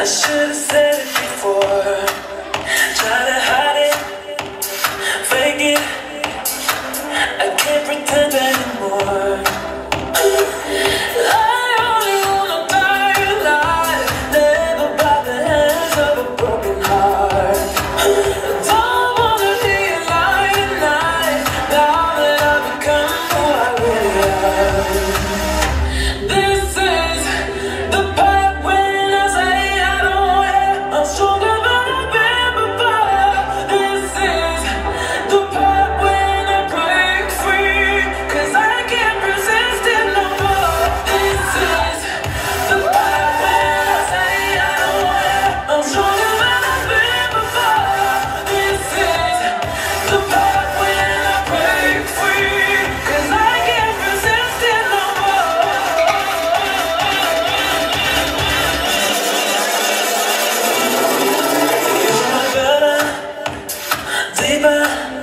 I should have said it before. Try to Paper